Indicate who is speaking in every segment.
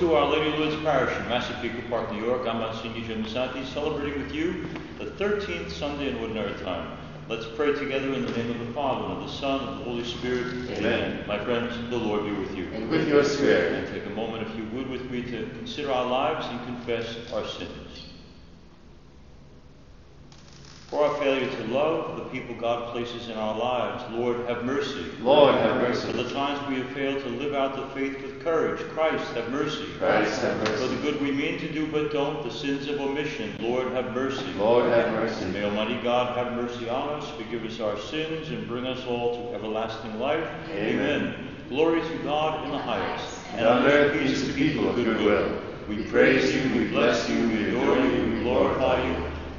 Speaker 1: to Our Lady of Lourdes Parish in Massapequa Park, New York. I'm Monsignor Jim Lisante, celebrating with you the 13th Sunday in Ordinary Time. Let's pray together in the name of the Father, and of the Son, and of the Holy Spirit.
Speaker 2: Amen.
Speaker 1: My friends, the Lord be with you.
Speaker 2: And with your spirit.
Speaker 1: And take a moment, if you would, with me to consider our lives and confess our sins. For our failure to love the people God places in our lives, Lord, have mercy.
Speaker 2: Lord, have mercy.
Speaker 1: For the times we have failed to live out the faith with courage, Christ, have mercy.
Speaker 2: Christ, have mercy.
Speaker 1: For the good we mean to do but don't, the sins of omission, Lord, have mercy.
Speaker 2: Lord, have
Speaker 1: And
Speaker 2: mercy.
Speaker 1: may Almighty God have mercy on us, forgive us our sins, and bring us all to everlasting life.
Speaker 2: Amen.
Speaker 1: Glory to God in the highest.
Speaker 2: And on earth peace to people of good will. We praise you, we bless you, we adore you, we glorify you.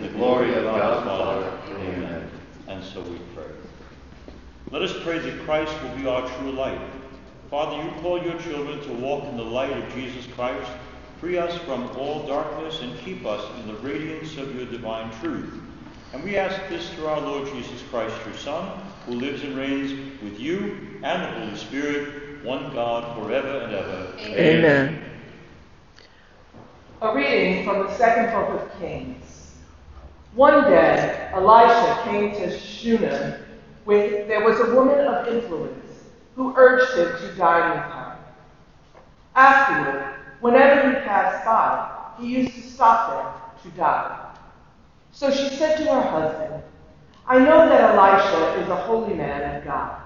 Speaker 2: in the glory of God the Father. Amen.
Speaker 1: And so we pray. Let us pray that Christ will be our true light. Father, you call your children to walk in the light of Jesus Christ. Free us from all darkness and keep us in the radiance of your divine truth. And we ask this through our Lord Jesus Christ, your Son, who lives and reigns with you and the Holy Spirit, one God, forever and ever.
Speaker 3: Amen.
Speaker 4: A reading from the second book of Kings. One day, Elisha came to Shunem, where there was a woman of influence who urged him to dine with her. Afterward, whenever he passed by, he used to stop there to dine. So she said to her husband, I know that Elisha is a holy man of God.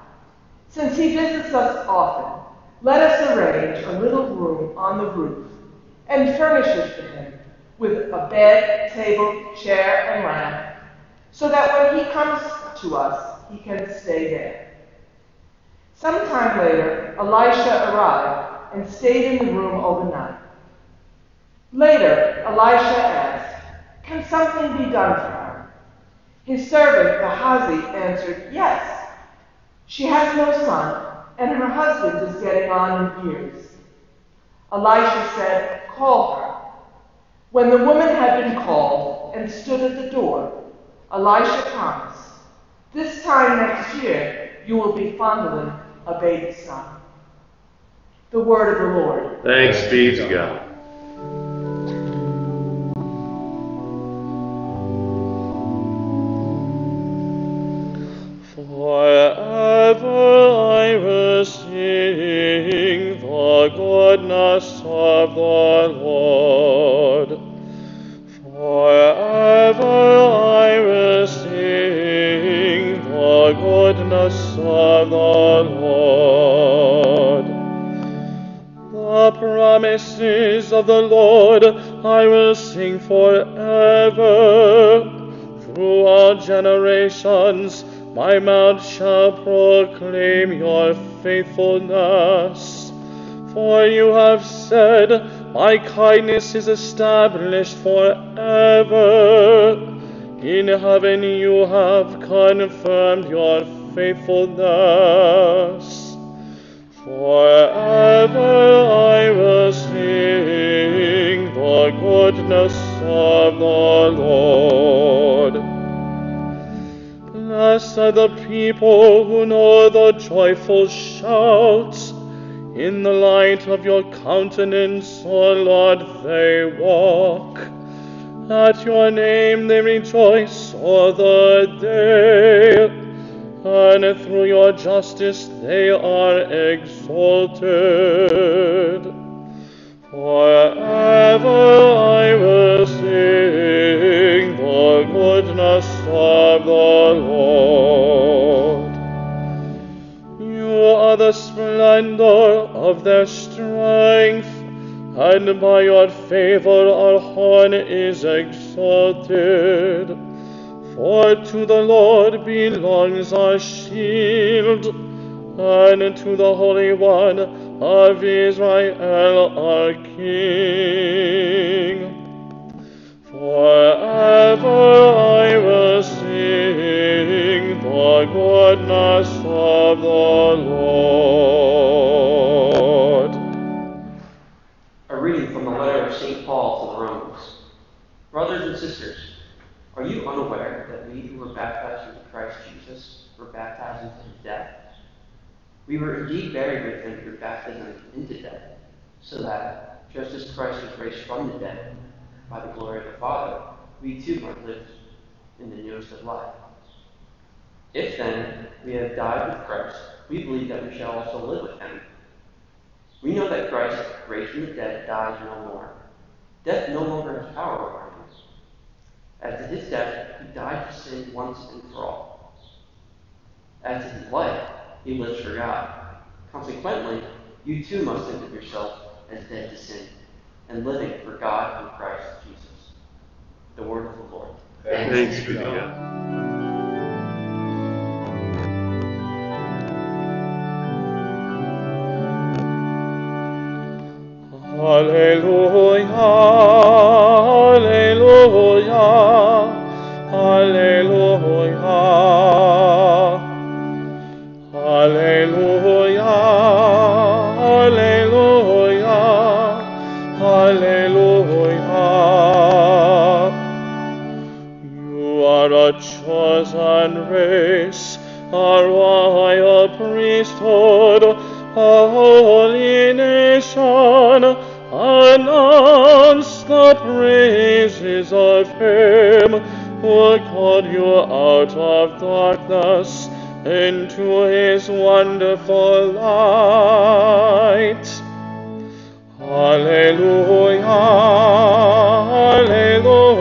Speaker 4: Since he visits us often, let us arrange a little room on the roof and furnish it for him with a bed, table, chair, and lamp, so that when he comes to us, he can stay there. Some time later, Elisha arrived and stayed in the room overnight. Later, Elisha asked, Can something be done for her? His servant Gehazi answered, Yes. She has no son, and her husband is getting on in years. Elisha said, Call her. When the woman had been called and stood at the door, Elisha promised, This time next year you will be fondling a baby son. The word of the Lord.
Speaker 5: Thanks be to God.
Speaker 6: Shall proclaim your faithfulness. For you have said, My kindness is established forever. In heaven you have confirmed your faithfulness. Forever I will sing the goodness of the Lord. Blessed are the people who know the joyful shouts. In the light of your countenance, O Lord, they walk. At your name they rejoice all the day, and through your justice they are exalted. Forever I will sing the goodness of the Lord. You are the splendor of their strength, and by your favor our horn is exalted. For to the Lord belongs our shield, and to the Holy One of Israel our King. Forever I will sing the goodness of the Lord.
Speaker 3: A reading from the letter of St. Paul to the Romans. Brothers and sisters, are you unaware that we who were baptized into Christ Jesus were baptized into his death? We were indeed buried with him through baptism into death, so that, just as Christ was raised from the dead by the glory of the Father, we too might live in the newness of life. If then we have died with Christ, we believe that we shall also live with him. We know that Christ, raised from the dead, dies no more. Death no longer has power over him. As to his death, he died for sin once and for all. As to his life, he lives for God. Consequently, you too must think of yourself as dead to sin and living for God in Christ Jesus. The word of the Lord.
Speaker 5: Thanks be to God.
Speaker 6: Alleluia, Alleluia, chosen race, a royal priesthood, a holy nation. Announce the praises of Him who called you out of darkness into His wonderful light. Alleluia, Alleluia,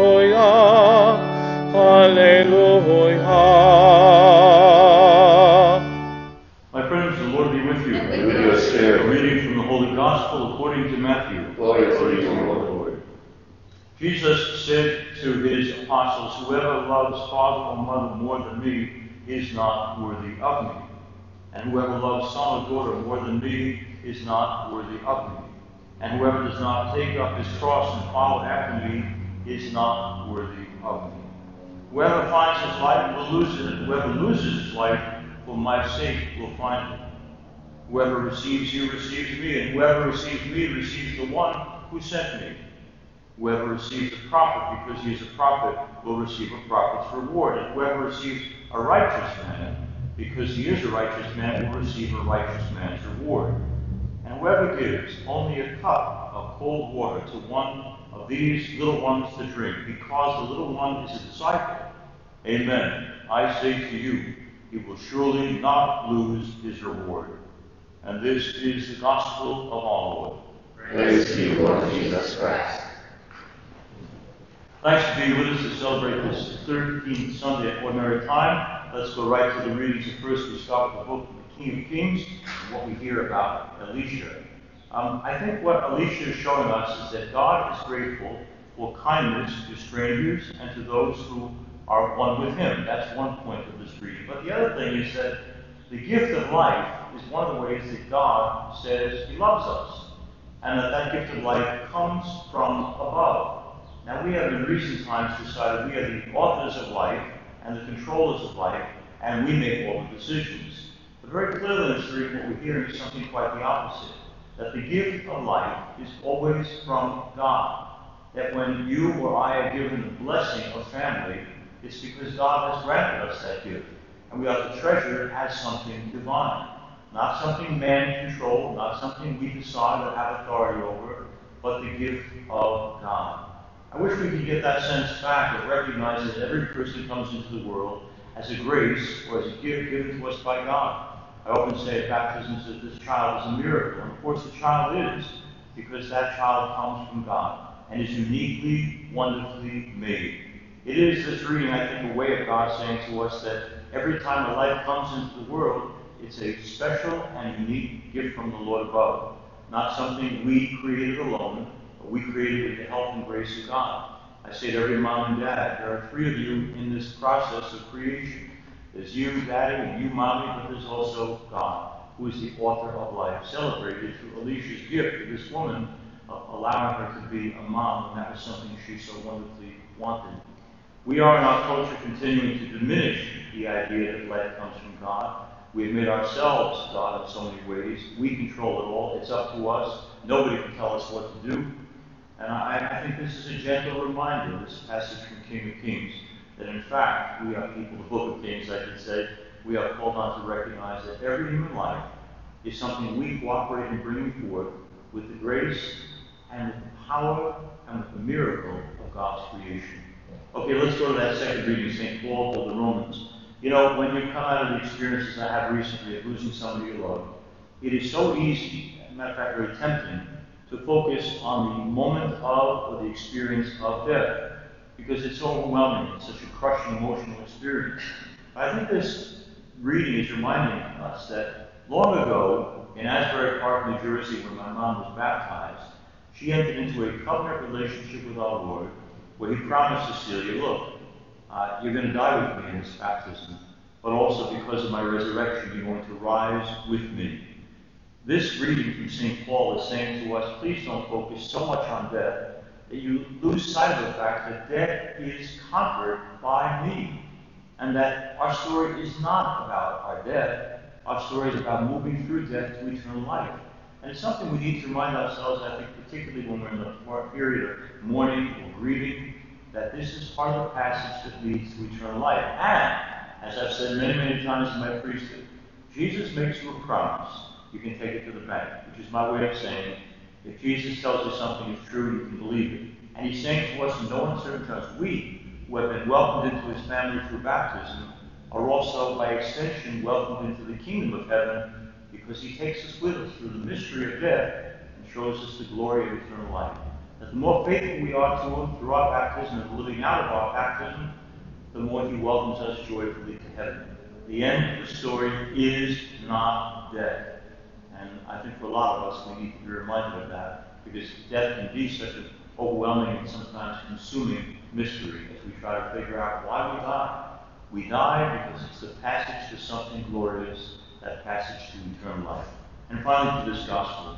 Speaker 1: Gospel according to Matthew.
Speaker 2: Glory to you, Lord.
Speaker 1: Jesus said to his apostles, Whoever loves father or mother more than me is not worthy of me. And whoever loves son or daughter more than me is not worthy of me. And whoever does not take up his cross and follow after me is not worthy of me. Whoever finds his life will lose it, and whoever loses his life for my sake will find it. Whoever receives you receives me, and whoever receives me receives the one who sent me. Whoever receives a prophet because he is a prophet will receive a prophet's reward, and whoever receives a righteous man because he is a righteous man will receive a righteous man's reward. And whoever gives only a cup of cold water to one of these little ones to drink, because the little one is a disciple, amen, I say to you, he will surely not lose his reward. And this is the gospel of our Lord.
Speaker 2: Praise to you, Lord Jesus Christ.
Speaker 1: Thanks for being with us to celebrate this 13th Sunday at Ordinary Time. Let's go right to the readings. First, we start with the book of the King of Kings and what we hear about Elisha. Um, I think what Elisha is showing us is that God is grateful for kindness to strangers and to those who are one with Him. That's one point of this reading. But the other thing is that the gift of life is one of the ways that God says He loves us, and that that gift of life comes from above. Now, we have in recent times decided we are the authors of life and the controllers of life, and we make all the decisions. But very clearly in this reading, what we're hearing is something quite the opposite that the gift of life is always from God. That when you or I are given the blessing of family, it's because God has granted us that gift. And we are to treasure it as something divine. Not something man controlled, not something we decide or have authority over, but the gift of God. I wish we could get that sense back of recognizing that every person comes into the world as a grace or as a gift given to us by God. I often say at baptisms that this child is a miracle. And of course, the child is, because that child comes from God and is uniquely, wonderfully made. It is this reading, I think, a way of God saying to us that every time a life comes into the world, it's a special and unique gift from the Lord above. Not something we created alone, but we created with the help and grace of God. I say to every mom and dad, there are three of you in this process of creation. There's you, Daddy, and you, Mommy, but there's also God. who is the author of life, celebrated through Elisha's gift to this woman, allowing her to be a mom, and that was something she so wonderfully wanted. We are in our culture continuing to diminish the idea that life comes from God. We have made ourselves God in so many ways. We control it all. It's up to us. Nobody can tell us what to do. And I, I think this is a gentle reminder, this passage from King of Kings, that in fact we are people, the book of Kings, I should say, we are called on to recognize that every human life is something we cooperate in bringing forth with the grace and with the power and with the miracle of God's creation. Okay, let's go to that second reading, St. Paul to the Romans. You know, when you come out of the experiences I have recently of losing somebody you love, it is so easy, as a matter of fact, very tempting, to focus on the moment of or the experience of death because it's so overwhelming. It's such a crushing emotional experience. I think this reading is reminding us that long ago, in Asbury Park, New Jersey, where my mom was baptized, she entered into a covenant relationship with our Lord where he promised Cecilia, look, uh, you're going to die with me in this baptism, but also because of my resurrection, you're going to rise with me. This reading from St. Paul is saying to us, please don't focus so much on death that you lose sight of the fact that death is conquered by me, and that our story is not about our death. Our story is about moving through death to eternal life. And it's something we need to remind ourselves, I think, particularly when we're in the period of mourning grieving, that this is part of the passage that leads to eternal life. And, as I've said many, many times in my priesthood, Jesus makes you a promise. You can take it to the bank, which is my way of saying, if Jesus tells you something is true, you can believe it. And he's saying to us in no uncertain terms, we, who have been welcomed into his family through baptism, are also, by extension, welcomed into the kingdom of heaven because he takes us with us through the mystery of death and shows us the glory of eternal life. The more faithful we are to him through our baptism and living out of our baptism, the more he welcomes us joyfully to heaven. The end of the story is not death. And I think for a lot of us, we need to be reminded of that because death can be such an overwhelming and sometimes consuming mystery as we try to figure out why we die. We die because it's the passage to something glorious that passage to eternal life. And finally, to this gospel.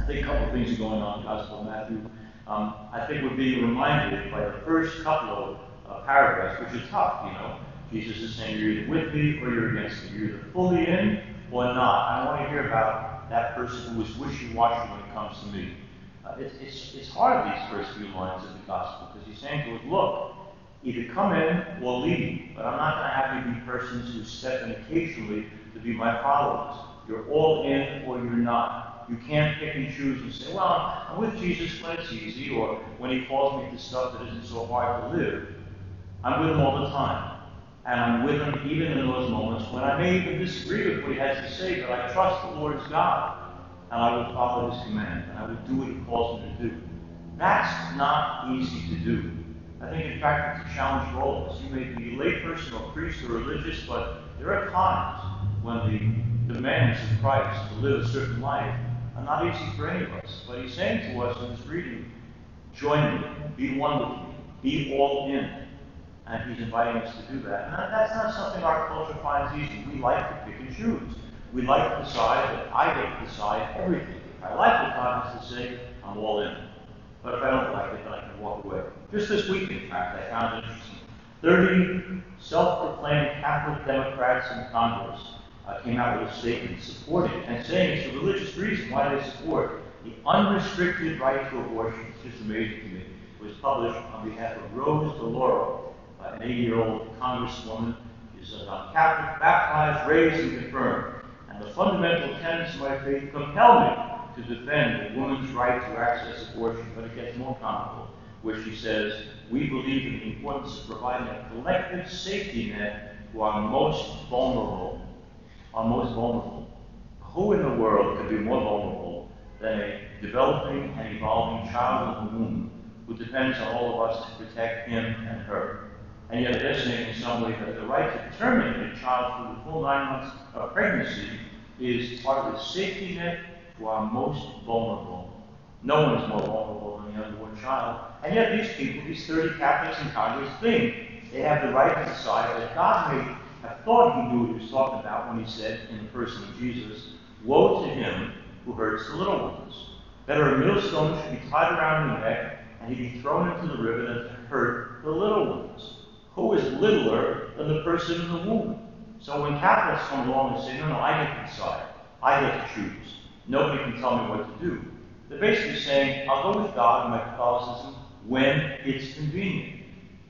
Speaker 1: I think a couple of things are going on in the Gospel of Matthew. Um, I think we're being reminded by the first couple of uh, paragraphs, which are tough, you know. Jesus is saying you're either with me or you're against me. You're either fully in or not. I want to hear about that person who is wishy-washy when it comes to me. Uh, it, it's, it's hard, these first few lines of the gospel, because he's saying to us, look, either come in or leave, but I'm not going to have you be persons who step in occasionally to be my followers. You're all in or you're not. You can't pick and choose and say, well, I'm with Jesus when it's easy, or when he calls me to stuff that isn't so hard to live. I'm with him all the time. And I'm with him even in those moments when I may even disagree with what he has to say, but I trust the Lord is God. And I will follow his command. And I will do what he calls me to do. That's not easy to do. I think, in fact, it's a challenge for all of us. You may be a layperson or priest or religious, but there are times when the demands of Christ to live a certain life are not easy for any of us. But he's saying to us in this reading, join me, be one with me, be all in. And he's inviting us to do that. And that's not something our culture finds easy. We like to pick and choose. We like to decide that I get to decide everything. If I like the confidence to say, I'm all in. But if I don't like it, then I can walk away. Just this week, in fact, I found it interesting. 30 self-proclaimed Catholic Democrats in Congress uh, came out with a statement supporting and saying it's a religious reason why they support the unrestricted right to abortion. It's just amazing to me. It was published on behalf of Rose DeLauro, uh, an 80-year-old congresswoman. She's a Catholic, baptized, raised, and confirmed. And the fundamental tenets of my faith compel me to defend a woman's right to access abortion. But it gets more comical, where she says, we believe in the importance of providing a collective safety net to our most vulnerable are most vulnerable. Who in the world could be more vulnerable than a developing and evolving child in the womb who depends on all of us to protect him and her? And yet they're in some way that the right to terminate a child through the full nine months of pregnancy is part of the safety net for our most vulnerable. No one is more vulnerable than the unborn child. And yet these people, these 30 Catholics in Congress, think they have the right to decide that God may I thought he knew what he was talking about when he said, in the person of Jesus, Woe to him who hurts the little ones. Better a millstone should be tied around the neck and he be thrown into the river than to hurt the little ones. Who is littler than the person in the womb? So when Catholics come along and say, no, no, I get to decide. I get to choose. Nobody can tell me what to do. They're basically saying, I'll go with God and my Catholicism when it's convenient.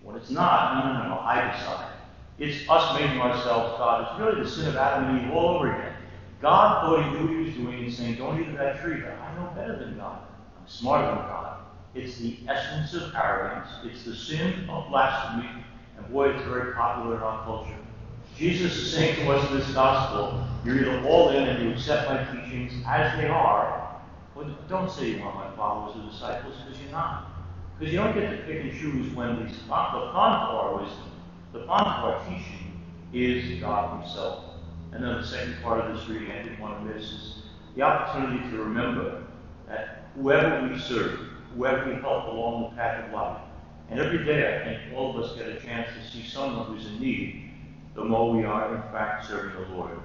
Speaker 1: When it's not, no, no, no, I decide. It's us making ourselves God. It's really the sin of Adam and Eve all over again. God thought he knew what he was doing and saying, don't eat of that tree, but I know better than God. I'm smarter than God. It's the essence of arrogance. It's the sin of blasphemy. And boy, it's very popular in our culture. Jesus is saying to us in this gospel, you're either all in and you accept my teachings as they are, but don't say you are my followers or disciples because you're not. Because you don't get to pick and choose when the, the our wisdom, the of our teaching is God Himself. And then the second part of this reading I didn't want to miss is the opportunity to remember that whoever we serve, whoever we help along the path of life, and every day I think all of us get a chance to see someone who's in need, the more we are in fact serving the Lord.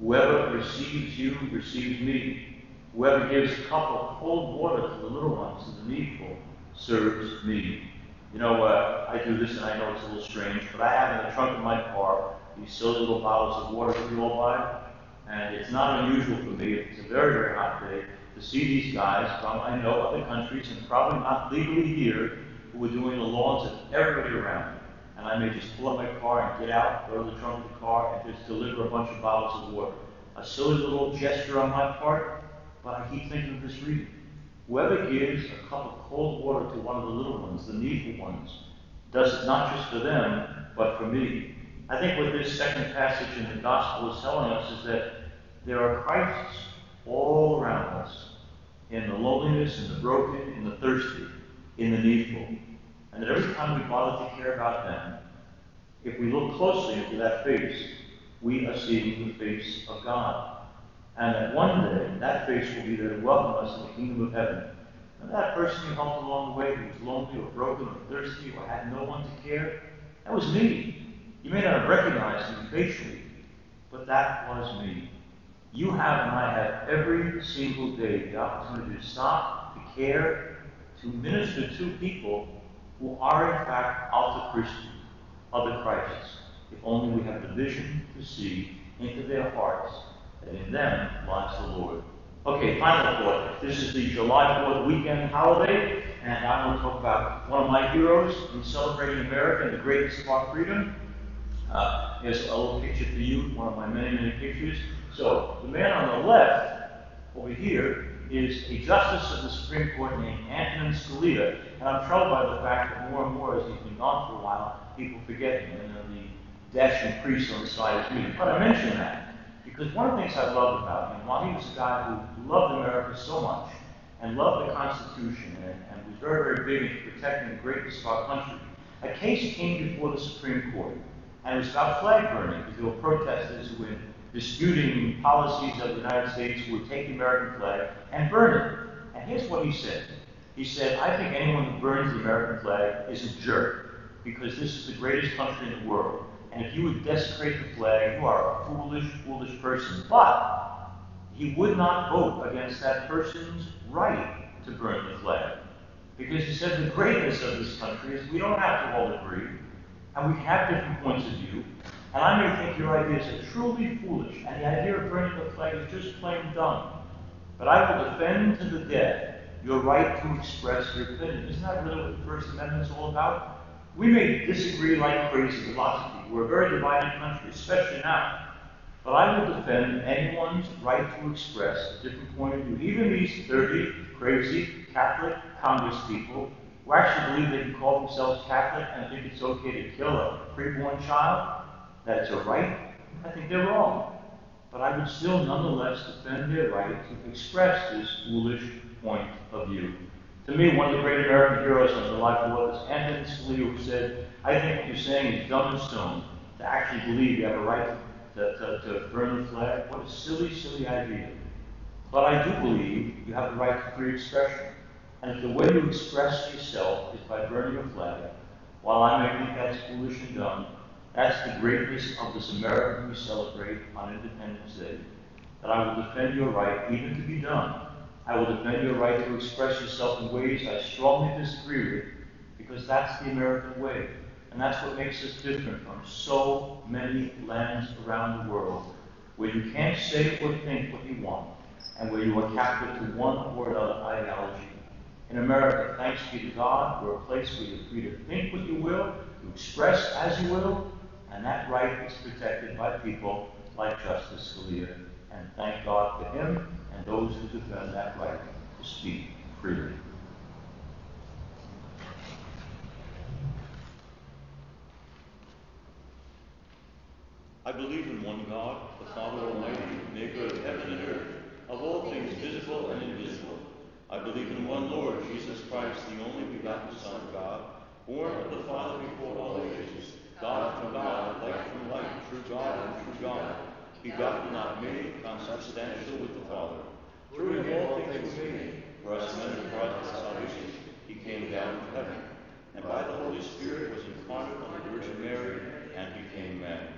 Speaker 1: Whoever receives you receives me. Whoever gives a cup of cold water to the little ones, to the needful, serves me. You know, uh, I do this and I know it's a little strange, but I have in the trunk of my car these silly little bottles of water that we all buy. And it's not unusual for me, if it's a very, very hot day, to see these guys from, I know, other countries and probably not legally here, who are doing the lawns of everybody around me. And I may just pull up my car and get out, go to the trunk of the car, and just deliver a bunch of bottles of water. A silly little gesture on my part, but I keep thinking of this reading. Whoever gives a cup of cold water to one of the little ones, the needful ones, does it not just for them, but for me. I think what this second passage in the Gospel is telling us is that there are Christs all around us, in the loneliness, in the broken, in the thirsty, in the needful. And that every time we bother to care about them, if we look closely into that face, we are seeing the face of God. And that one day, that face will be there to welcome us in the kingdom of heaven. And that person you helped along the way who was lonely or broken or thirsty or had no one to care, that was me. You may not have recognized me facially, but that was me. You have and I have every single day the opportunity to stop, to care, to minister to people who are in fact other Christians, other Christs, if only we have the vision to see into their hearts that in them lies the Lord. Okay, final thought. This is the July 4th weekend holiday, and I want to talk about one of my heroes in celebrating America and the greatest of our freedom. Uh, here's a little picture for you, one of my many, many pictures. So, the man on the left, over here, is a justice of the Supreme Court named Antonin Scalia. And I'm troubled by the fact that more and more, as he's been gone for a while, people forget him. And then the dashing priest on the side is me. But I mention that because one of the things I loved about him, while he was a guy who loved America so much and loved the Constitution and, and was very, very big in protecting the greatness of our country, a case came before the Supreme Court. And it was about flag burning because there were protesters who were disputing policies of the United States who would take the American flag and burn it. And here's what he said. He said, I think anyone who burns the American flag is a jerk because this is the greatest country in the world. And if you would desecrate the flag, you are a foolish, foolish person. But he would not vote against that person's right to burn the flag. Because he said the greatness of this country is we don't have to all agree, and we have different points of view. And I may think your ideas are truly foolish, and the idea of burning the flag is just plain dumb. But I will defend to the death your right to express your opinion. Isn't that really what the First Amendment is all about? We may disagree like crazy with lots of people. We're a very divided country, especially now. But I will defend anyone's right to express a different point of view. Even these 30 crazy Catholic Congress people who actually believe they can call themselves Catholic and think it's okay to kill a preborn child, that it's a right, I think they're wrong. But I would still nonetheless defend their right to express this foolish point of view. To me, one of the great American heroes of July 4th is Antonin Scalia, who said, I think you're saying is dumb and stone to actually believe you have a right to, to, to burn the flag. What a silly, silly idea. But I do believe you have the right to free expression. And if the way you express yourself is by burning a flag, while I may think that's foolish and dumb, That's the greatness of this America we celebrate on Independence Day. That I will defend your right even to be done. I will defend your right to express yourself in ways I strongly disagree with, because that's the American way. And that's what makes us different from so many lands around the world, where you can't say or think what you want, and where you are captive to one or another ideology. In America, thanks be to God, we're a place where you're free to think what you will, to express as you will, and that right is protected by people like Justice Scalia. And thank God for him and those who defend that right to speak freely. I believe in one God, the Father Almighty, maker of heaven and earth, of all things visible and invisible. I believe in one Lord, Jesus Christ, the only begotten Son of God, born of the Father before all ages, God from God, light from light, true God and true God, begotten, not made, consubstantial with the Father. Through him all things were made. For us men brought us salvation, he came down from heaven, and by the Holy Spirit was incarnate of the Virgin Mary, and became man.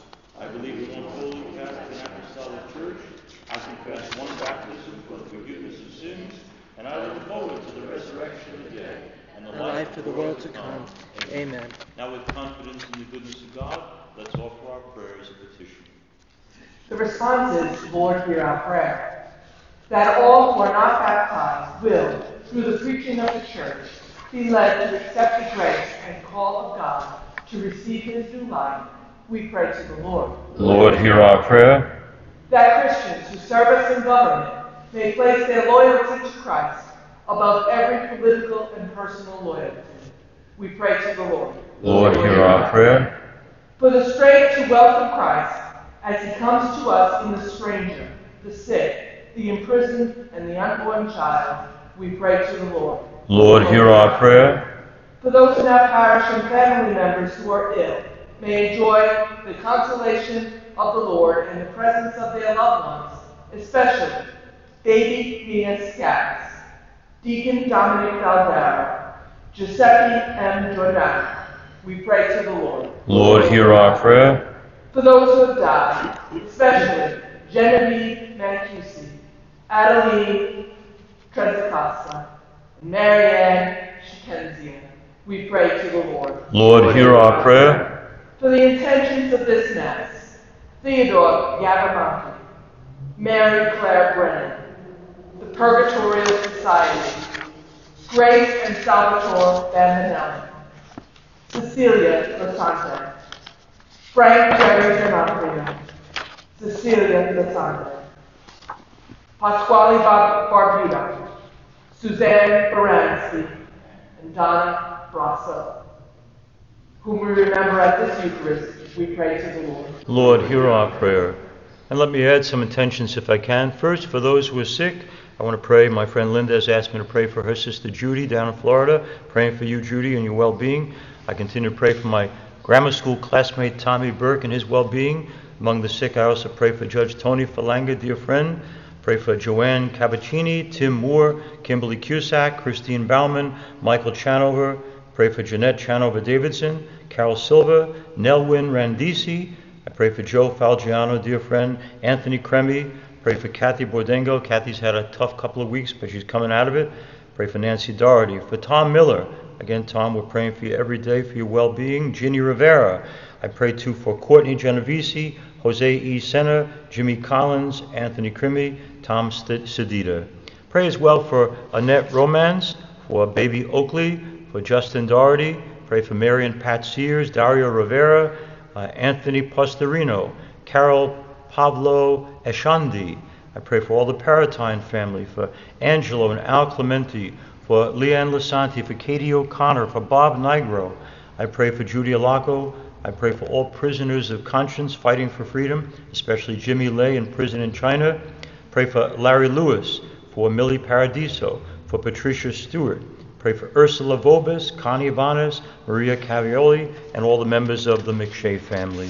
Speaker 1: I believe in one holy Catholic and apostolic church. I confess one baptism for the forgiveness of sins, and I look forward to the resurrection of the dead and the,
Speaker 4: the life of the world to come. Amen.
Speaker 1: Now, with confidence in the goodness of God, let's offer our prayers and petition.
Speaker 4: The response is, Lord, hear our prayer. That all who are not baptized will, through the preaching of the church, be led to accept the grace and call of God to receive his new life we pray to the Lord.
Speaker 5: Lord, hear our prayer.
Speaker 4: That Christians who serve us in government may place their loyalty to Christ above every political and personal loyalty. We pray to the Lord.
Speaker 5: Lord, hear our prayer.
Speaker 4: For the straight to welcome Christ as he comes to us in the stranger, the sick, the imprisoned, and the unborn child, we pray to the Lord.
Speaker 5: Lord, hear our prayer.
Speaker 4: For those in our parish and family members who are ill, may enjoy the consolation of the Lord and the presence of their loved ones, especially baby Venus Scattis, Deacon Dominic Valdara, Giuseppe M. Giordano. We pray to the Lord.
Speaker 5: Lord, hear our prayer.
Speaker 4: For those who have died, especially Genevieve Mancusi, Adeline Trentacasa, and Marianne Shikenzian, we pray to the Lord.
Speaker 5: Lord, hear our prayer
Speaker 4: for the intentions of this Mass, Theodore Yabamaki, Mary Claire Brennan, the Purgatorial Society, Grace and Salvatore Bambinelli, Cecilia Lisante, Frank Jerry Donofrio, Cecilia Lisante, Pasquale Barbuda, Suzanne Baranski, and Donna Brasso whom we remember at this Eucharist, we pray to the Lord.
Speaker 1: Lord, hear our prayer. And let me add some intentions if I can. First, for those who are sick, I want to pray. My friend Linda has asked me to pray for her sister Judy down in Florida. Praying for you, Judy, and your well being. I continue to pray for my grammar school classmate Tommy Burke and his well being. Among the sick, I also pray for Judge Tony Falanga, dear friend. Pray for Joanne Cabacini, Tim Moore, Kimberly Cusack, Christine Bauman, Michael Chanover, Pray for Jeanette Chanover Davidson, Carol Silva, Nelwyn Randisi. I pray for Joe Falgiano, dear friend, Anthony Cremi. Pray for Kathy Bordengo. Kathy's had a tough couple of weeks, but she's coming out of it. Pray for Nancy Doherty. For Tom Miller. Again, Tom, we're praying for you every day for your well being. Ginny Rivera. I pray too for Courtney Genovese, Jose E. Senna, Jimmy Collins, Anthony Crimi, Tom Sedita. Pray as well for Annette Romans, for baby Oakley, for Justin Doherty. Pray for Mary Pat Sears, Dario Rivera, uh, Anthony Pastorino, Carol Pablo Eshandi. I pray for all the Paratine family, for Angelo and Al Clementi, for Leanne Lisante, for Katie O'Connor, for Bob Nigro. I pray for Judy Alaco, I pray for all prisoners of conscience fighting for freedom, especially Jimmy Lai in prison in China. Pray for Larry Lewis, for Millie Paradiso, for Patricia Stewart. Pray for Ursula Vobis, Connie Ibanez, Maria Cavioli, and all the members of the McShay family.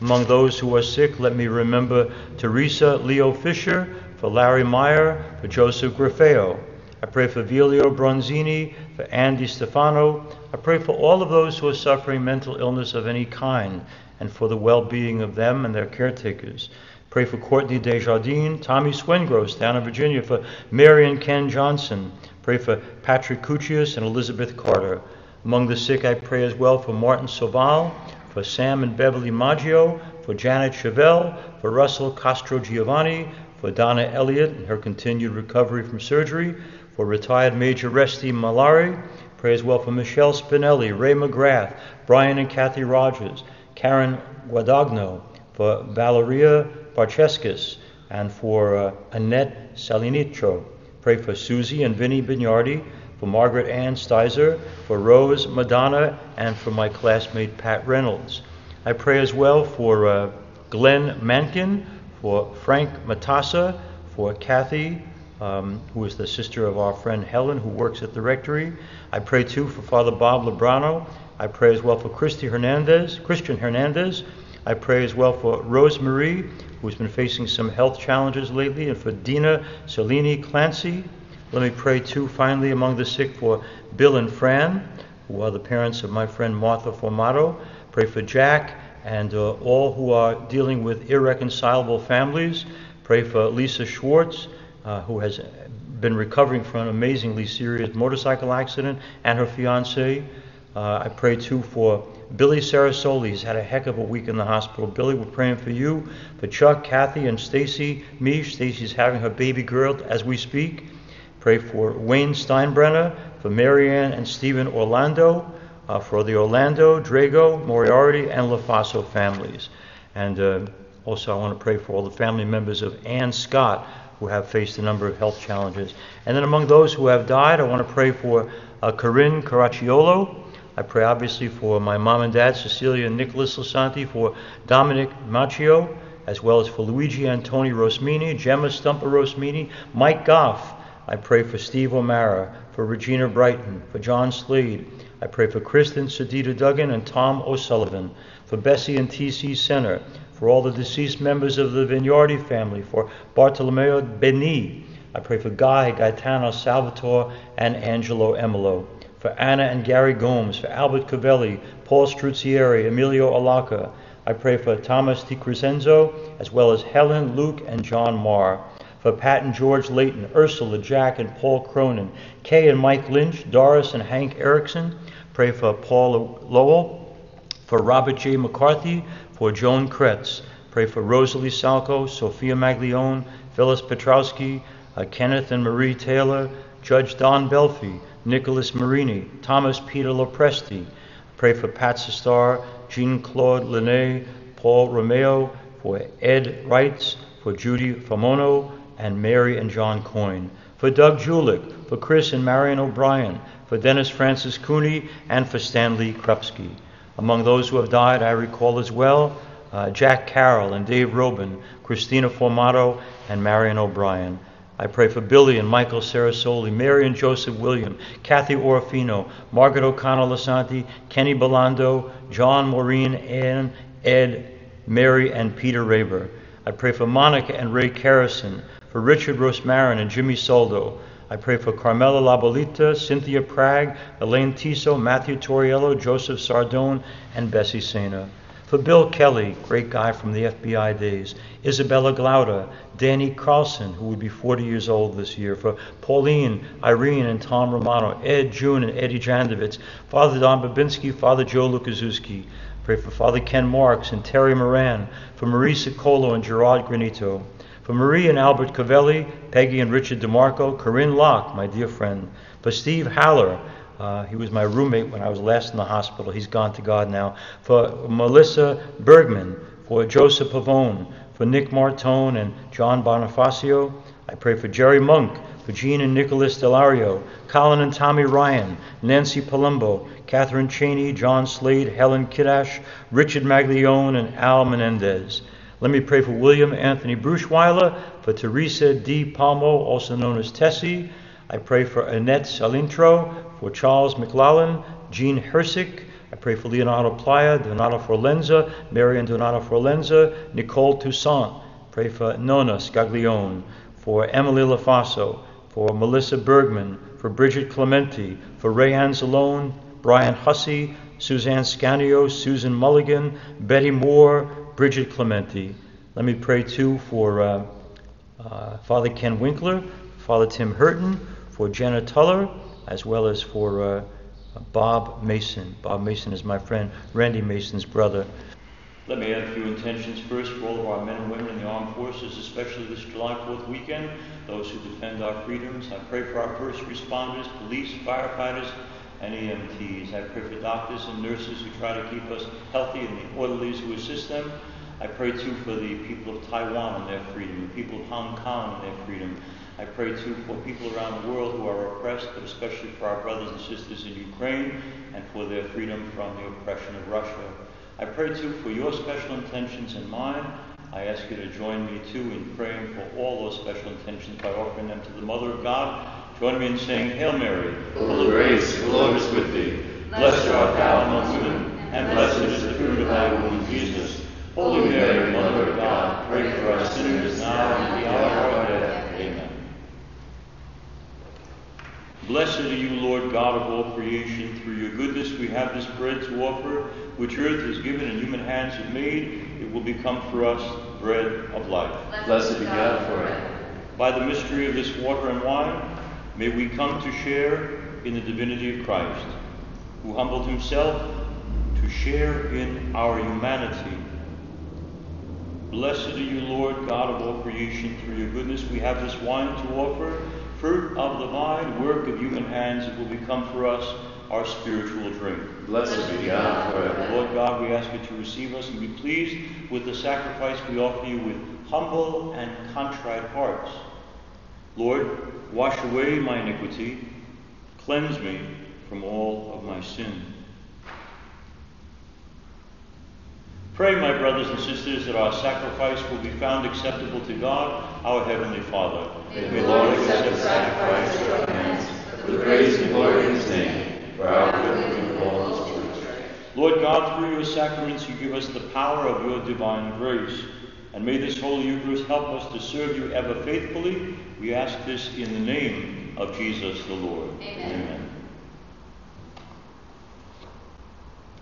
Speaker 1: Among those who are sick, let me remember Teresa Leo Fisher, for Larry Meyer, for Joseph Griffeo. I pray for Vilio Bronzini, for Andy Stefano. I pray for all of those who are suffering mental illness of any kind and for the well being of them and their caretakers. Pray for Courtney Desjardins, Tommy Swengros down in Virginia, for Mary and Ken Johnson. Pray for Patrick Kuchius and Elizabeth Carter. Among the sick, I pray as well for Martin Soval, for Sam and Beverly Maggio, for Janet Chevelle, for Russell Castro Giovanni, for Donna Elliott and her continued recovery from surgery, for retired Major Resty Malari. Pray as well for Michelle Spinelli, Ray McGrath, Brian and Kathy Rogers, Karen Guadagno, for Valeria Barcheskis, and for uh, Annette Salinitro. Pray for Susie and Vinnie Bignardi, for Margaret Ann Stizer, for Rose Madonna, and for my classmate Pat Reynolds. I pray as well for uh, Glenn Mankin, for Frank Matassa, for Kathy, um, who is the sister of our friend Helen, who works at the rectory. I pray too for Father Bob Lebrano. I pray as well for Christy Hernandez, Christian Hernandez. I pray as well for Rose Marie, who's been facing some health challenges lately, and for Dina Cellini Clancy. Let me pray too, finally, among the sick for Bill and Fran, who are the parents of my friend Martha Formato. Pray for Jack and uh, all who are dealing with irreconcilable families. Pray for Lisa Schwartz, uh, who has been recovering from an amazingly serious motorcycle accident, and her fiance. Uh, I pray too for Billy Sarasoli. He's had a heck of a week in the hospital. Billy, we're praying for you, for Chuck, Kathy, and Stacy Mish. Stacy's having her baby girl as we speak. Pray for Wayne Steinbrenner, for Marianne and Stephen Orlando, uh, for the Orlando, Drago, Moriarty, and LaFaso families. And uh, also, I want to pray for all the family members of Ann Scott who have faced a number of health challenges. And then among those who have died, I want to pray for uh, Corinne Caracciolo. I pray obviously for my mom and dad, Cecilia and Nicholas Lisante, for Dominic Macchio, as well as for Luigi Antoni Rosmini, Gemma Stumper Rosmini, Mike Goff. I pray for Steve O'Mara, for Regina Brighton, for John Slade. I pray for Kristen Sedita Duggan and Tom O'Sullivan, for Bessie and T.C. Center, for all the deceased members of the Vignardi family, for Bartolomeo Beni. I pray for Guy, Gaetano, Salvatore, and Angelo Emilo. For Anna and Gary Gomes, for Albert Cavelli, Paul Struzzieri, Emilio Alaca. I pray for Thomas Di Crescenzo, as well as Helen, Luke, and John Marr. For Pat and George Layton, Ursula, Jack, and Paul Cronin, Kay and Mike Lynch, Doris and Hank Erickson. Pray for Paul Lowell. For Robert J. McCarthy, for Joan Kretz. Pray for Rosalie Salco, Sophia Maglione, Phyllis Petrowski, uh, Kenneth and Marie Taylor, Judge Don Belfi, Nicholas Marini, Thomas Peter Lopresti. Pray for Pat Sestar, Jean Claude Lene, Paul Romeo, for Ed Wrights, for Judy Famono, and Mary and John Coyne. For Doug Julik, for Chris and Marion O'Brien, for Dennis Francis Cooney, and for Stanley Krupski. Among those who have died, I recall as well uh, Jack Carroll and Dave Robin, Christina Formato, and Marion O'Brien. I pray for Billy and Michael Sarasoli, Mary and Joseph William, Kathy Orofino, Margaret O'Connell Lisante, Kenny Belando, John Maureen, Ann, Ed, Mary, and Peter Raber. I pray for Monica and Ray Carrison, for Richard Rosmarin and Jimmy Soldo, I pray for Carmela Labolita, Cynthia Prague, Elaine Tiso, Matthew Torriello, Joseph Sardone, and Bessie Sena. For Bill Kelly, great guy from the FBI days, Isabella Glauda, Danny Carlson, who would be 40 years old this year, for Pauline, Irene, and Tom Romano, Ed, June, and Eddie Jandovitz, Father Don Babinski, Father Joe Lukaszewski. Pray for Father Ken Marks and Terry Moran, for Marie Sicolo and Gerard Granito. For Marie and Albert Cavelli, Peggy and Richard DeMarco, Corinne Locke, my dear friend. For Steve Haller, uh, he was my roommate when I was last in the hospital. He's gone to God now. For Melissa Bergman, for Joseph Pavone, for Nick Martone and John Bonifacio, I pray for Jerry Monk, for Jean and Nicholas Delario, Colin and Tommy Ryan, Nancy Palumbo, Catherine Cheney, John Slade, Helen Kiddash, Richard Maglione, and Al Menendez. Let me pray for William Anthony Bruchweiler, for Teresa D. Palmo, also known as Tessie. I pray for Annette Salintro, for Charles McLaughlin, Jean Hersick. I pray for Leonardo Playa, Donato Forlenza, Marian Donato Forlenza, Nicole Toussaint. Pray for Nona Scaglione, for Emily LaFaso, for Melissa Bergman, for Bridget Clementi, for Ray Anzalone, Brian Hussey, Suzanne Scanio, Susan Mulligan, Betty Moore, Bridget Clementi. Let me pray too for uh, uh, Father Ken Winkler, Father Tim Hurton, for Jenna Tuller, as well as for uh, Bob Mason. Bob Mason is my friend, Randy Mason's brother. Let me add a few intentions first for all of our men and women in the armed forces, especially this July 4th weekend, those who defend our freedoms. I pray for our first responders, police, firefighters, and EMTs. I pray for doctors and nurses who try to keep us healthy and the orderlies who assist them. I pray too for the people of Taiwan and their freedom, the people of Hong Kong and their freedom. I pray too for people around the world who are oppressed, but especially for our brothers and sisters in Ukraine and for their freedom from the oppression of Russia. I pray too for your special intentions and mine. I ask you to join me too in praying for all those special intentions by offering them to the Mother of God. Join me in saying, Hail Mary,
Speaker 2: full of grace, the Lord is with thee.
Speaker 1: Blessed art thou among women, and blessed is the fruit of thy womb, Jesus. Holy Mary, Mother of God, pray for us sinners now and at the hour of our death. Amen. Blessed are you, Lord God of all creation. Through your goodness we have this bread to offer, which earth has given and human hands have made. It will become for us bread of life.
Speaker 2: Blessed be God forever.
Speaker 1: By the mystery of this water and wine, may we come to share in the divinity of Christ, who humbled himself to share in our humanity. Blessed are you, Lord God of all creation. Through your goodness we have this wine to offer, fruit of the vine, work of human hands. It will become for us our spiritual drink.
Speaker 2: Blessed be God forever.
Speaker 1: Lord God, we ask you to receive us and be pleased with the sacrifice we offer you with humble and contrite hearts. Lord, wash away my iniquity, cleanse me from all of my sin. Pray, my brothers and sisters, that our sacrifice will be found acceptable to God, our Heavenly Father.
Speaker 2: May the Lord accept the sacrifice at our hands for the praise and glory of his name, for our good and all his church.
Speaker 1: Lord God, through your sacraments, you give us the power of your divine grace. And may this Holy Eucharist help us to serve you ever faithfully. We ask this in the name of Jesus the Lord.
Speaker 7: Amen.
Speaker 1: Amen.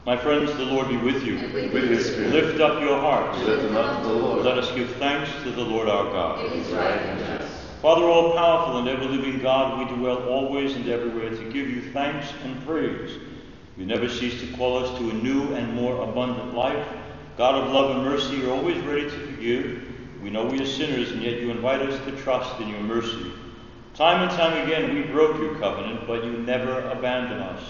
Speaker 1: My friends, the Lord be with you.
Speaker 7: And with
Speaker 2: With his spirit,
Speaker 1: Lift up your hearts.
Speaker 2: lift them up to the Lord.
Speaker 1: Let us give thanks to the Lord our God.
Speaker 7: It is right and just.
Speaker 1: Father, all powerful and ever living God, we dwell always and everywhere to give you thanks and praise. You never cease to call us to a new and more abundant life. God of love and mercy, you're always ready to forgive. We know we are sinners, and yet you invite us to trust in your mercy. Time and time again, we broke your covenant, but you never abandon us.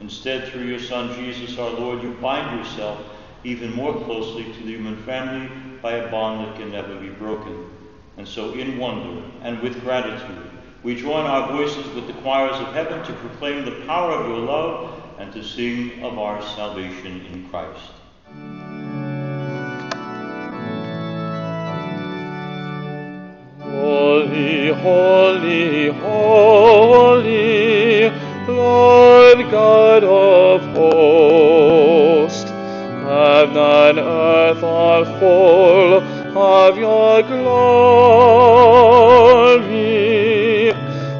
Speaker 1: Instead, through your Son Jesus our Lord, you bind yourself even more closely to the human family by a bond that can never be broken. And so, in wonder and with gratitude, we join our voices with the choirs of heaven to proclaim the power of your love and to sing of our salvation in Christ.
Speaker 6: Holy, holy, holy, Lord God of hosts, heaven and earth are full of your glory.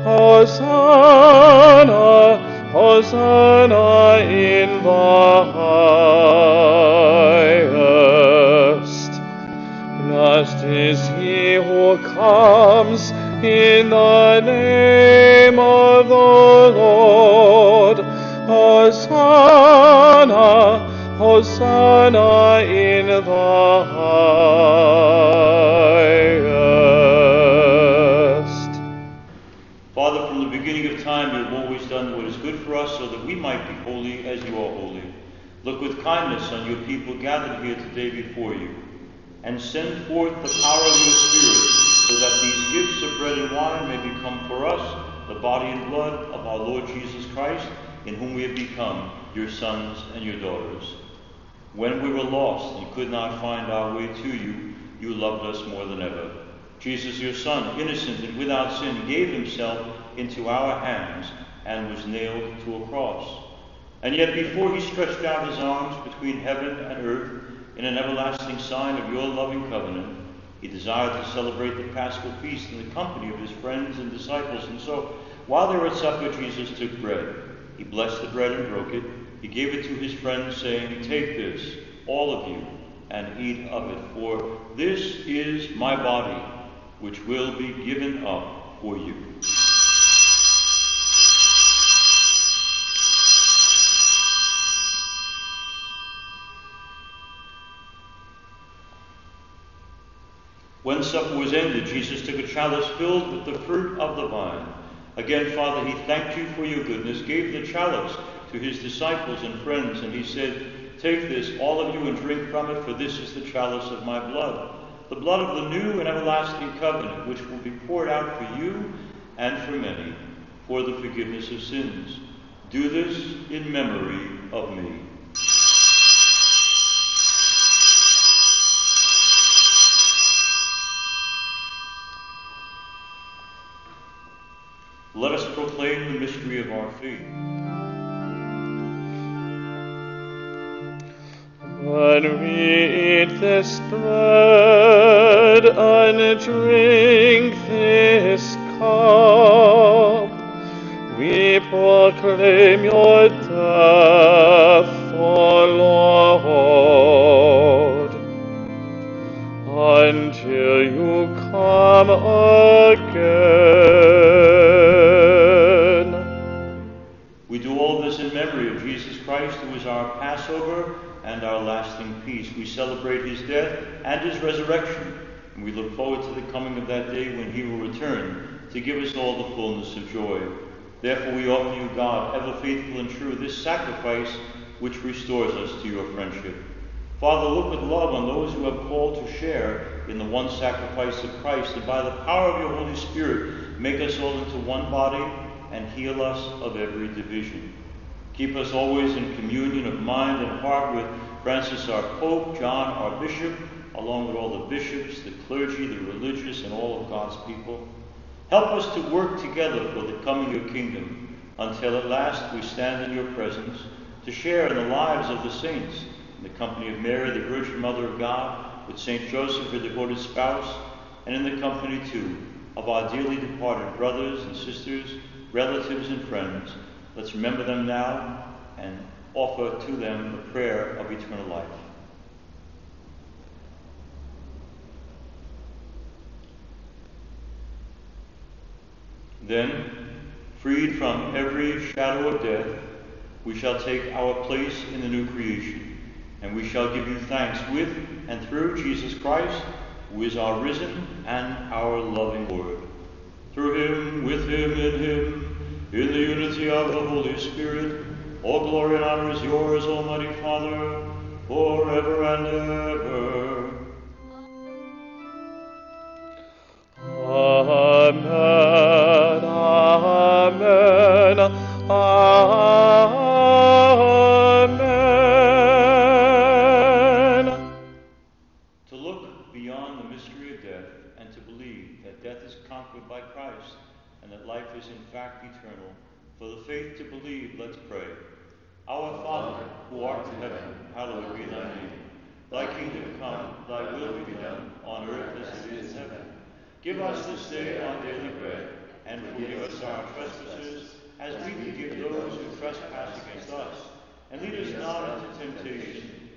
Speaker 6: Hosanna, Hosanna in the highest. Blessed is he who comes in the name Lord. Hosanna, Hosanna in the highest.
Speaker 1: Father, from the beginning of time, you have always done what is good for us so that we might be holy as you are holy. Look with kindness on your people gathered here today before you, and send forth the power of your Spirit so that these gifts of bread and wine may become for us the body and blood of our Lord Jesus Christ, in whom we have become your sons and your daughters. When we were lost and could not find our way to you, you loved us more than ever. Jesus, your Son, innocent and without sin, gave himself into our hands and was nailed to a cross. And yet, before he stretched out his arms between heaven and earth in an everlasting sign of your loving covenant, he desired to celebrate the Paschal feast in the company of his friends and disciples. And so, while they were at supper, Jesus took bread. He blessed the bread and broke it. He gave it to his friends, saying, Take this, all of you, and eat of it, for this is my body, which will be given up for you. When supper was ended, Jesus took a chalice filled with the fruit of the vine. Again, Father, he thanked you for your goodness, gave the chalice to his disciples and friends, and he said, Take this, all of you, and drink from it, for this is the chalice of my blood, the blood of the new and everlasting covenant, which will be poured out for you and for many for the forgiveness of sins. Do this in memory of me. Let us proclaim the mystery of our faith.
Speaker 6: When we eat this bread and drink this cup, we proclaim your death, O Lord, until you come again.
Speaker 1: Memory of Jesus Christ, who is our Passover and our lasting peace. We celebrate his death and his resurrection, and we look forward to the coming of that day when he will return to give us all the fullness of joy. Therefore, we offer you, God, ever faithful and true, this sacrifice which restores us to your friendship. Father, look with love on those who have called to share in the one sacrifice of Christ, and by the power of your Holy Spirit, make us all into one body and heal us of every division. Keep us always in communion of mind and heart with Francis our Pope, John our Bishop, along with all the bishops, the clergy, the religious, and all of God's people. Help us to work together for the coming of your kingdom, until at last we stand in your presence to share in the lives of the saints, in the company of Mary, the Virgin Mother of God, with Saint Joseph, her devoted spouse, and in the company, too, of our dearly departed brothers and sisters, relatives and friends. Let's remember them now and offer to them the prayer of eternal life. Then, freed from every shadow of death, we shall take our place in the new creation, and we shall give you thanks with and through Jesus Christ, who is our risen and our loving Lord. Through him, with him, in him, in the unity of the Holy Spirit, all glory and honor is yours, Almighty Father, forever and ever.
Speaker 6: Amen,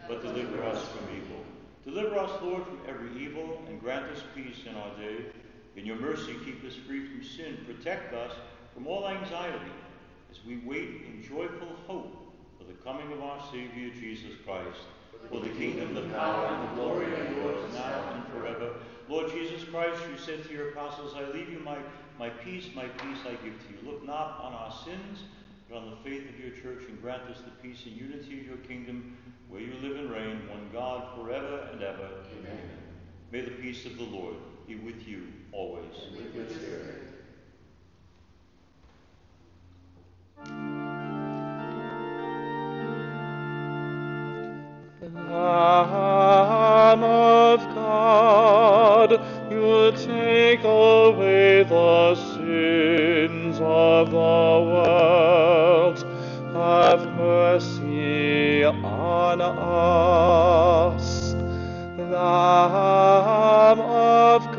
Speaker 1: but deliver us from evil. Deliver us, Lord, from every evil, and grant us peace in our day. In your mercy, keep us free from sin. Protect us from all anxiety, as we wait in joyful hope for the coming of our Savior, Jesus Christ. For the kingdom, the power, and the glory are yours now and forever. Lord Jesus Christ, you said to your apostles, I leave you my, my peace, my peace I give to you. Look not on our sins, but on the faith of your church, and grant us the peace and unity of your kingdom, where you live and reign, one God, forever and ever. Amen. May the peace of the Lord be with you always.
Speaker 2: With your spirit.
Speaker 6: Lamb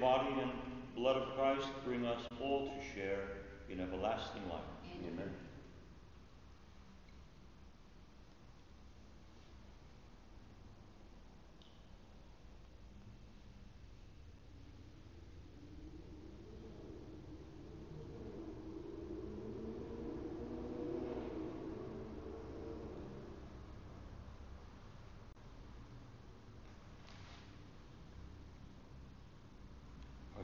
Speaker 1: body and blood of Christ bring us all to share in everlasting life.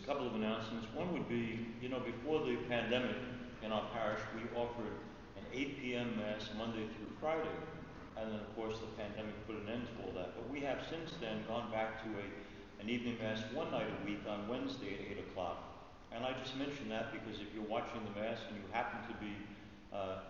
Speaker 1: a couple of announcements. One would be, you know, before the pandemic in our parish, we offered an 8 p.m. Mass Monday through Friday. And then, of course, the pandemic put an end to all that. But we have since then gone back to a, an evening Mass one night a week on Wednesday at 8 o'clock. And I just mention that because if you're watching the Mass and you happen to be uh,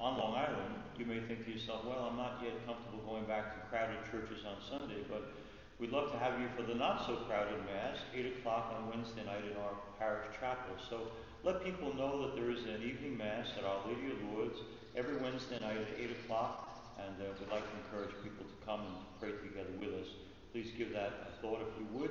Speaker 1: on Long Island, you may think to yourself, well, I'm not yet comfortable going back to crowded churches on Sunday, but We'd love to have you for the not so crowded Mass, 8 o'clock on Wednesday night in our parish chapel. So let people know that there is an evening Mass at Our Lady of Lourdes every Wednesday night at 8 o'clock, and uh, we'd like to encourage people to come and pray together with us. Please give that a thought if you would.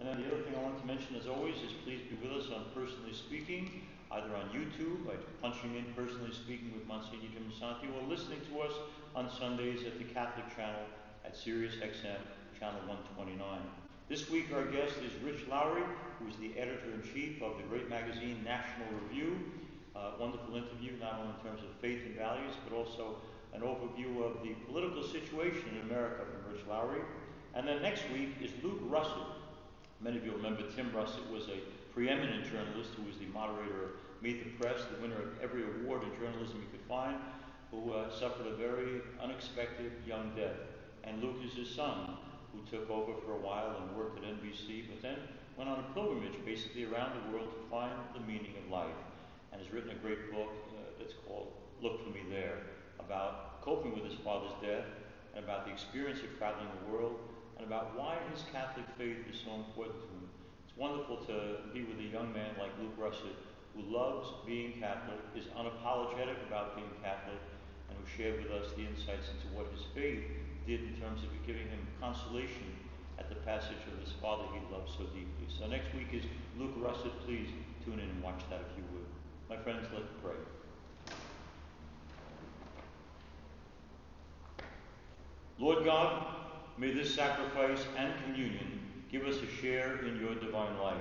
Speaker 1: And then the other thing I want to mention, as always, is please be with us on Personally Speaking, either on YouTube by punching in Personally Speaking with Monsignor Jim Lisante, or listening to us on Sundays at the Catholic channel at Sirius XM channel 129. This week, our guest is Rich Lowry, who is the editor in chief of the great magazine National Review. Uh, wonderful interview, not only in terms of faith and values, but also an overview of the political situation in America from Rich Lowry. And then next week is Luke Russert. Many of you remember Tim Russert was a preeminent journalist who was the moderator of Meet the Press, the winner of every award in journalism you could find, who uh, suffered a very unexpected young death. And Luke is his son, who took over for a while and worked at NBC, but then went on a pilgrimage basically around the world to find the meaning of life, and has written a great book uh, that's called Look for Me There, about coping with his father's death, and about the experience of traveling the world, and about why his Catholic faith is so important to him. It's wonderful to be with a young man like Luke Russert, who loves being Catholic, is unapologetic about being Catholic, and who shared with us the insights into what his faith did in terms of giving him consolation at the passage of his father he loved so deeply. So next week is Luke Russert. Please tune in and watch that if you would. My friends, let's pray. Lord God, may this sacrifice and communion Give us a share in your divine life,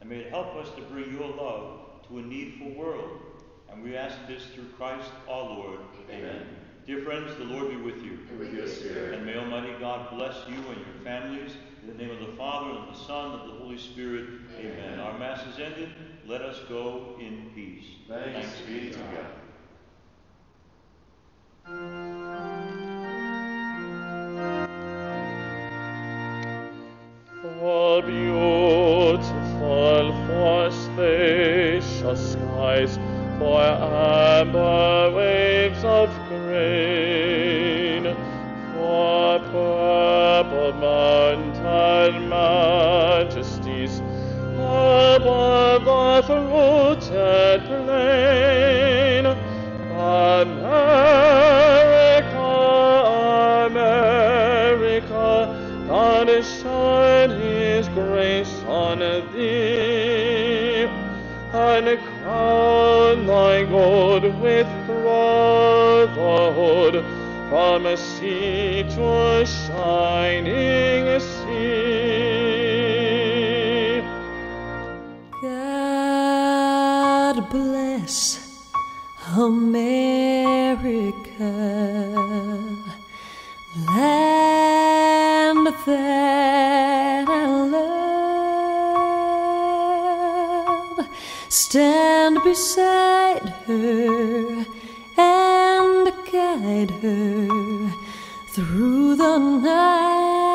Speaker 1: and may it help us to bring your love to a needful world. And we ask this through Christ our Lord.
Speaker 2: Amen.
Speaker 1: Dear friends, the Lord be with you.
Speaker 2: And with your spirit.
Speaker 1: And may Almighty God bless you and your families. In the name of the Father, and the Son, and the Holy Spirit. Amen. Our Mass is ended. Let us go in peace.
Speaker 2: Thanks be to God.
Speaker 6: For beautiful, for spacious skies, for amber waves of grain, for purple mountain and thy God with brotherhood from a sea to a shining sea.
Speaker 7: God bless America, Stand beside her and guide her through the night